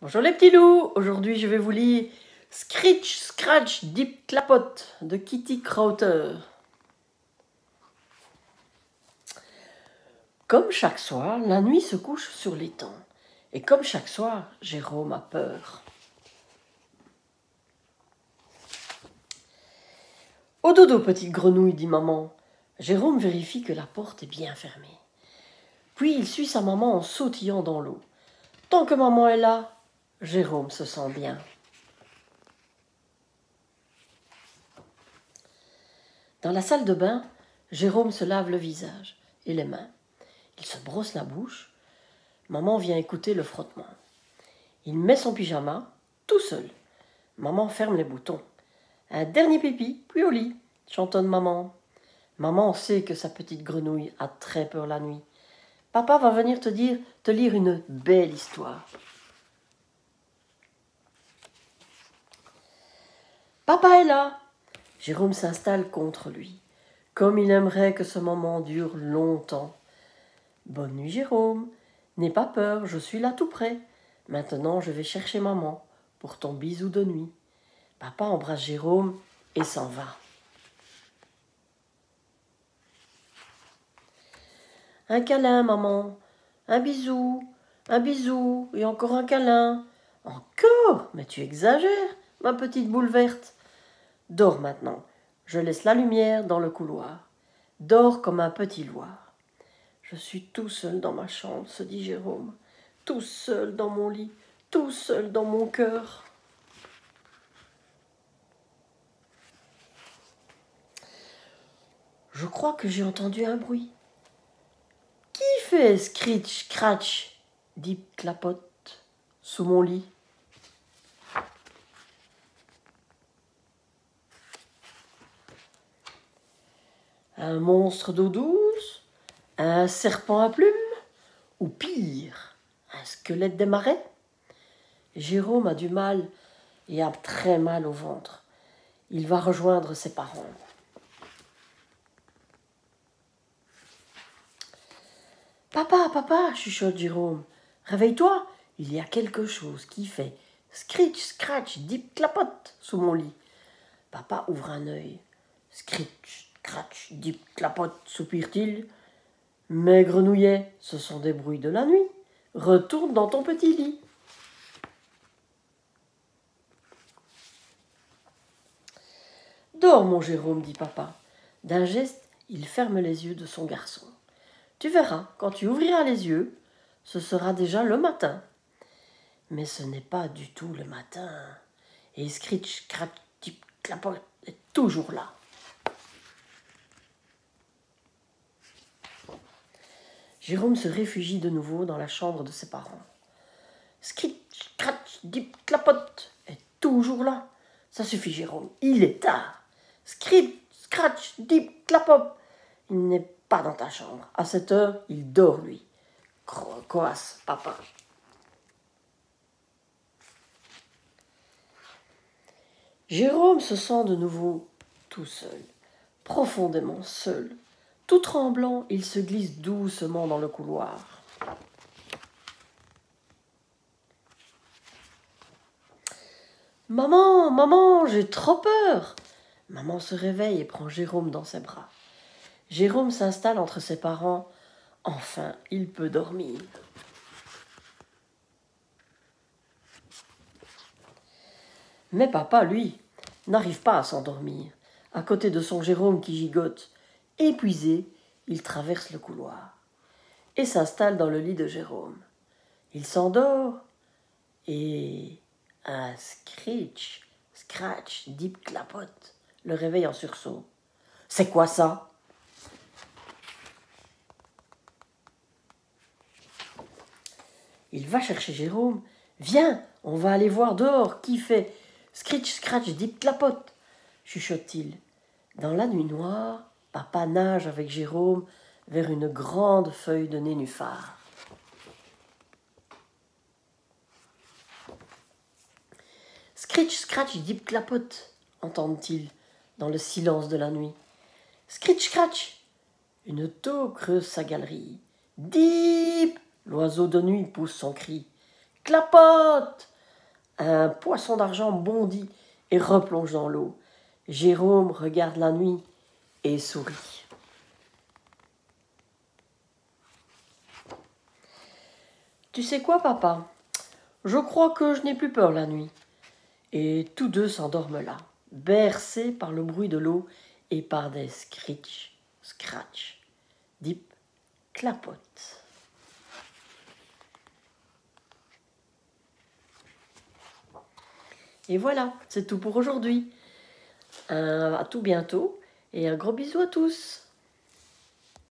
Bonjour les petits loups, aujourd'hui je vais vous lire Screech Scratch Deep Clapote de Kitty Crowther. Comme chaque soir, la nuit se couche sur l'étang. Et comme chaque soir, Jérôme a peur. Au dodo, petite grenouille, dit maman. Jérôme vérifie que la porte est bien fermée. Puis il suit sa maman en sautillant dans l'eau. Tant que maman est là, Jérôme se sent bien. Dans la salle de bain, Jérôme se lave le visage et les mains. Il se brosse la bouche. Maman vient écouter le frottement. Il met son pyjama, tout seul. Maman ferme les boutons. Un dernier pipi, puis au lit, chantonne maman. Maman sait que sa petite grenouille a très peur la nuit. Papa va venir te dire, te lire une belle histoire. Papa est là. Jérôme s'installe contre lui, comme il aimerait que ce moment dure longtemps. Bonne nuit, Jérôme. N'aie pas peur, je suis là tout près. Maintenant, je vais chercher maman pour ton bisou de nuit. Papa embrasse Jérôme et s'en va. Un câlin, maman. Un bisou. Un bisou. Et encore un câlin. Encore? Mais tu exagères, ma petite boule verte. Dors maintenant. Je laisse la lumière dans le couloir. Dors comme un petit loir. Je suis tout seul dans ma chambre, se dit Jérôme. Tout seul dans mon lit. Tout seul dans mon cœur. Je crois que j'ai entendu un bruit. Qui fait scritch, scratch dit Clapote sous mon lit. Un monstre d'eau douce Un serpent à plumes Ou pire, un squelette des marais? Jérôme a du mal et a très mal au ventre. Il va rejoindre ses parents. Papa, papa, chuchote Jérôme, réveille-toi, il y a quelque chose qui fait scritch, scratch, dip, clapote sous mon lit. Papa ouvre un œil. Scritch, scratch, dip, clapote, soupire-t-il. Mais grenouillet, ce sont des bruits de la nuit. Retourne dans ton petit lit. Dors, mon Jérôme, dit papa. D'un geste, il ferme les yeux de son garçon. Tu verras, quand tu ouvriras les yeux, ce sera déjà le matin. Mais ce n'est pas du tout le matin. Et Scritch, Crap, Tip, Clapote est toujours là. Jérôme se réfugie de nouveau dans la chambre de ses parents. Scritch, Scratch, Dip, Clapote est toujours là. Ça suffit, Jérôme. Il est tard. Scritch, Scratch, Dip, Clapote. Il n'est pas dans ta chambre. À cette heure, il dort, lui. Croasse, papa. Jérôme se sent de nouveau tout seul, profondément seul. Tout tremblant, il se glisse doucement dans le couloir. Maman, maman, j'ai trop peur. Maman se réveille et prend Jérôme dans ses bras. Jérôme s'installe entre ses parents. Enfin, il peut dormir. Mais papa, lui, n'arrive pas à s'endormir, à côté de son Jérôme qui gigote. Épuisé, il traverse le couloir et s'installe dans le lit de Jérôme. Il s'endort et un screech, scratch, deep clapote le réveille en sursaut. C'est quoi ça? Il va chercher Jérôme. Viens, on va aller voir dehors qui fait scritch scratch dip clapote, chuchote-t-il. Dans la nuit noire, papa nage avec Jérôme vers une grande feuille de nénuphar. Scritch scratch dip clapote, entendent-ils dans le silence de la nuit. Scritch scratch Une taupe creuse sa galerie. Dip L'oiseau de nuit pousse son cri. clapote Un poisson d'argent bondit et replonge dans l'eau. Jérôme regarde la nuit et sourit. Tu sais quoi, papa? Je crois que je n'ai plus peur la nuit. Et tous deux s'endorment là, bercés par le bruit de l'eau et par des scritch, scratch, dip, clapote. Et voilà, c'est tout pour aujourd'hui. À tout bientôt et un gros bisou à tous.